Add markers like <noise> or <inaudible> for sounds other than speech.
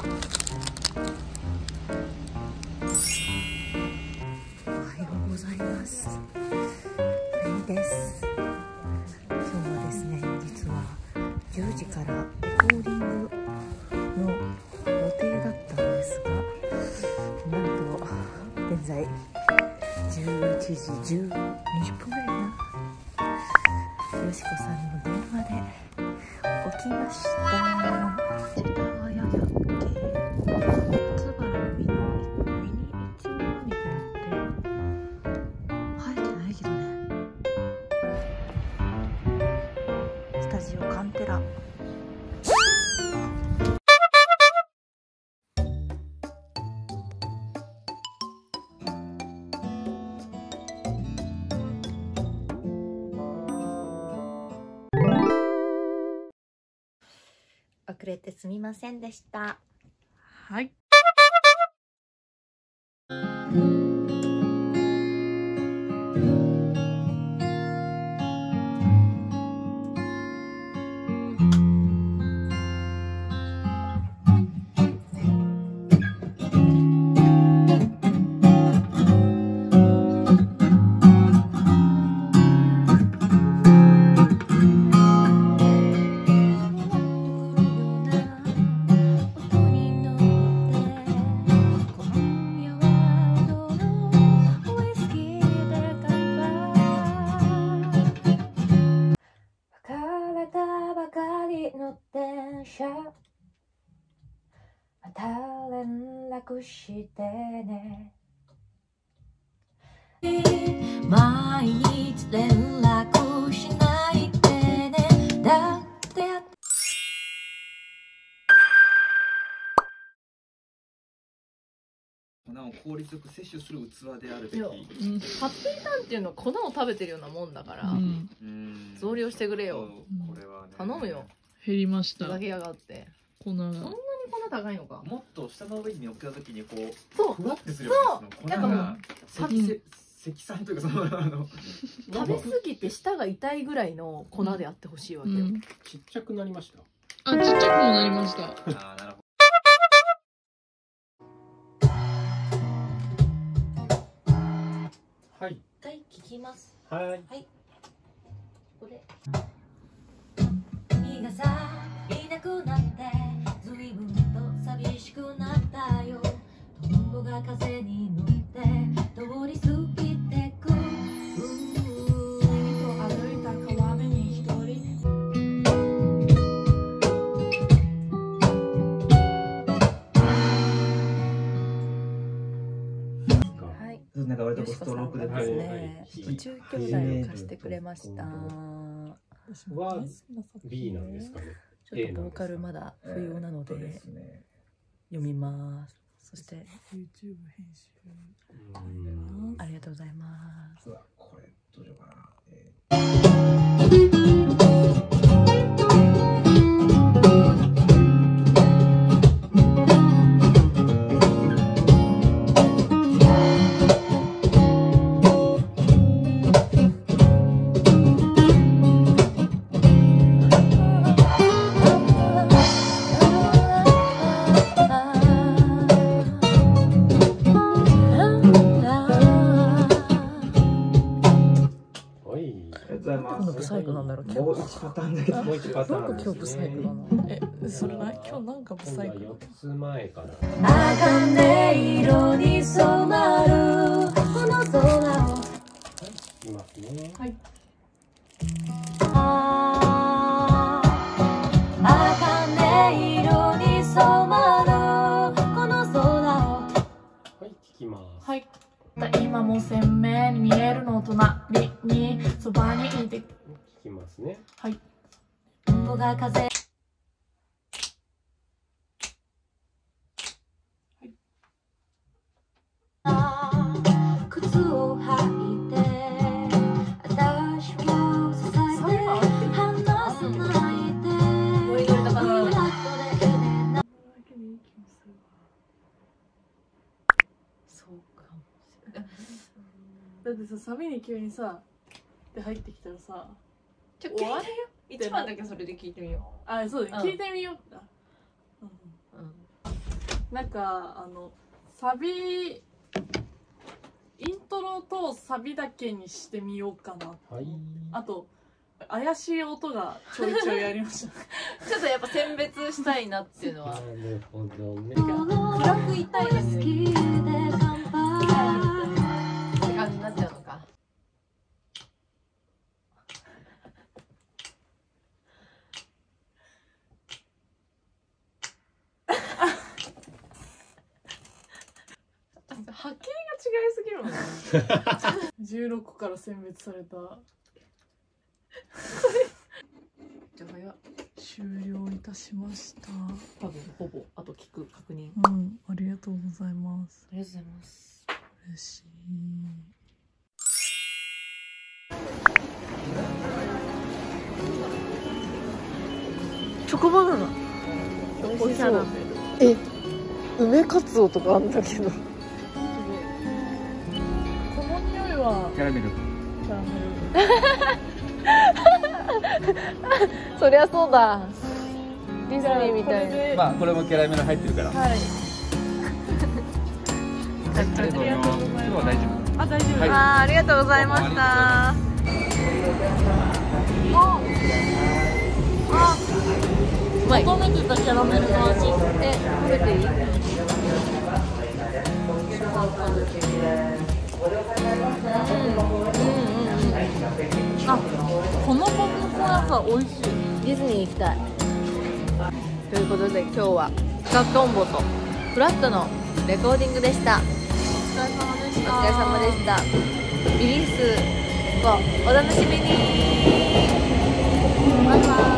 おはようございます。いいです。今日はですね、実は10時からレコーディングの予定だったんですが、なんと現在11時10 20分ぐらいかな。よしこさんの電話で起きました。ジオカンテラ遅れてすみませんでしたはい。た連絡してね。毎日連絡しないでね。だって粉を効率よく摂取する器であるべき。いやハッピーターンっていうのは粉を食べてるようなもんだから、うん、うん。増量してくれよ。これはね。頼むよ。減りました。ふざけやがって。粉が。そんな高いのか。もっと下の上に乗っけた時にこうそう。ふわってするよう。に粉なんかもうが積積積算というかそのあの食べ過ぎて舌が痛いぐらいの粉であってほしいわけよ、うん、ちっちゃくなりました。あちっちゃくもなりました。あーなるほど。はい。一回聞きます。はい。これ君ストロークでこうねはい。宇宙兄弟を貸してくれましたは B なんですかね。ちょっとボーカルまだ不要なのでね読みますそして YouTube 編集うんありがとうござい。ますこれどうしようかなブサイクなんだろう今日もう一パターンだけどもう一パタなんかーン今日ブサイクだなえそれな今日なんかブサイク四つ前か色に染まるこの空をいますね。はい茜色に染まるこの空をはい、聞きます。はい今も鮮明に見えるの隣にが風。靴を履いて私を支えて離さない。でノリノリだってさサビに急にさで入ってきたらさちょ終わる一番だけそれで聞いてみよあそうだねうん。聞いてみようか、うんう。うん。なんかあのサビイントロとサビだけにしてみようかな。はい。あと怪しい音がちょいちょいありました。<laughs> ちょっとやっぱ選別したいなっていうのなは。るほどね。暗くいたいのにって感じになっちゃうのか波形が違いすぎるもんね16個から選別された。じゃあ早っ終了いたしました。多分ほぼあと聞く確認。うんありがとうございます。ありがとうございます嬉しい。チョコバナナ。美味しそう。え梅かつおとかあんだけどはキャラメル。キャラメル <laughs> そりゃそうだディズニーみたいまあこれもキャラメル入ってるから。はいありがとうございます。今日は大丈夫。あ大丈夫、はいありがとうございましたうまい求めてたキャラメルの味え食べていい？あこのポップコーンさ美味しい。ディズニー行きたい。ということで今日はスカトンボとフラットのレコーディングでした。お疲れ様でしおた疲れ様でした。リリースをお楽しみに。バイバーイ